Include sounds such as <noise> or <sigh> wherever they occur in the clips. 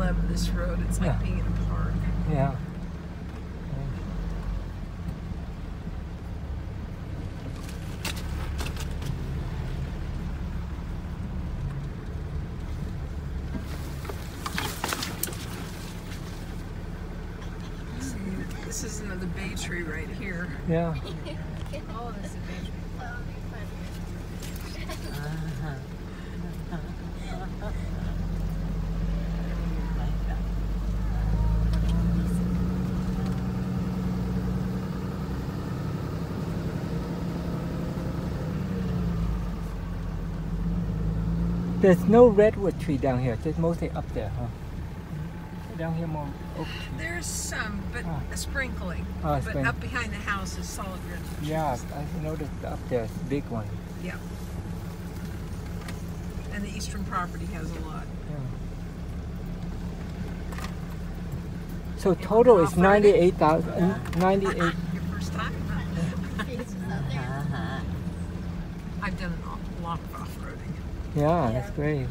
love this road. It's like Yeah. being in a park. Yeah. See, this is another bay tree right here. Yeah. <laughs> Oh, this is a bay tree. Uh-huh. <laughs> There's no redwood tree down here. Just mostly up there, huh? Down here more oak tree. There's some, but Ah. a sprinkling. Ah, but spring- up behind the house is solid red. Yeah, I noticed up there, it's a big one. Yeah. And the eastern property has a lot. Yeah. So total is off-roading? 98,000, 98, Your first time? <laughs> Uh huh? I've done an awful lot of off-roading. Yeah, that's great.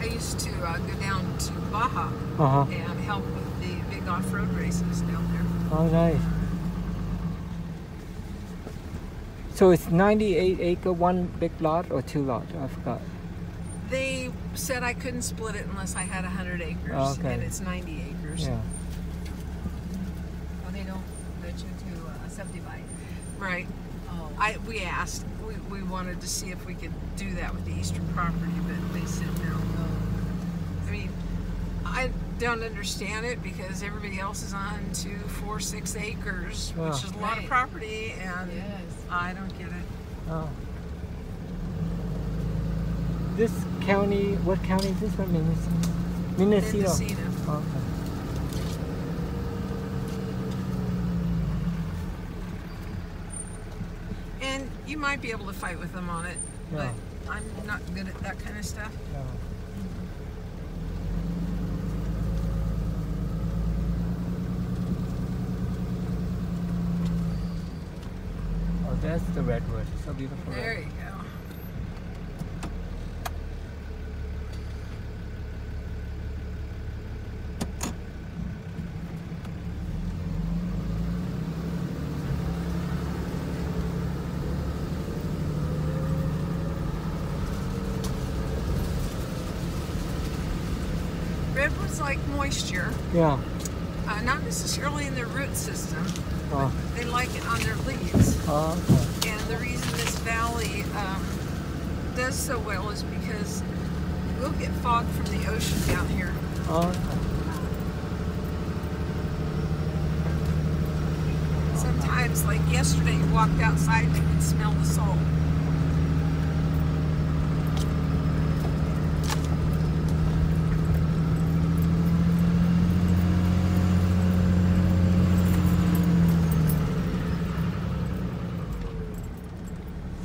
I used to uh, go down to Baja Uh-huh. and help with the big off-road races down there. Oh, nice. So it's 98 acre, one big lot or two lots? I forgot. They said I couldn't split it unless I had 100 acres, okay. and it's 90 acres. Yeah. Oh, they don't let you to uh, subdivide. Right. Oh. I we asked. We, we wanted to see if we could do that with the eastern property, but they said no. I mean, I don't understand it because everybody else is on two, four, six acres, which Oh. is a lot of property, and Yes. I don't get it. Oh. This county, what county is this one? Mendocino. Mendocino. Mendocino. Okay. And you might be able to fight with them on it, Yeah. but I'm not good at that kind of stuff. Yeah. Oh, that's the redwood. So beautiful. There you go. Redwoods like moisture, Yeah. uh, not necessarily in their root system. Oh, They like it on their leaves. oh okay. And the reason this valley um, does so well is because we'll get fog from the ocean down here. Oh, okay. Sometimes, like yesterday, you walked outside and you could smell the salt.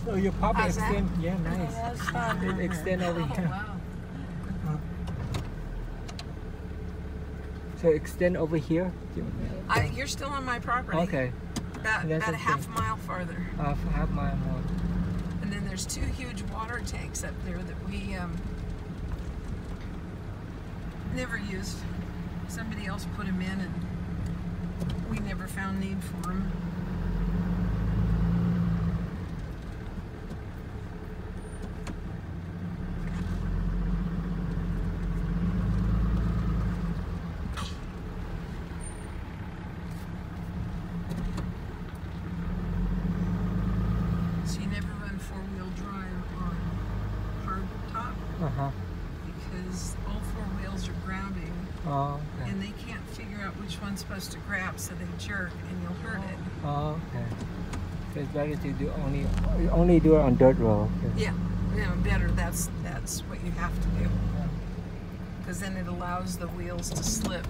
So you probably How's that? extend. Yeah, nice. It extend over Oh, here. wow. So extend over here. I, you're still on my property. Okay. About, about a half mile farther. Half half mile more. And then there's two huge water tanks up there that we um, never used. Somebody else put them in and we never found need for them. So you never run four-wheel drive on hard top Uh huh. because all four wheels are grounding Oh, okay. and they can't figure out which one's supposed to grab, so they jerk and you'll hurt it. Oh, okay. So it's better to do only only do it on dirt road. Okay. Yeah, know, better. That's that's what you have to do because then it allows the wheels to slip.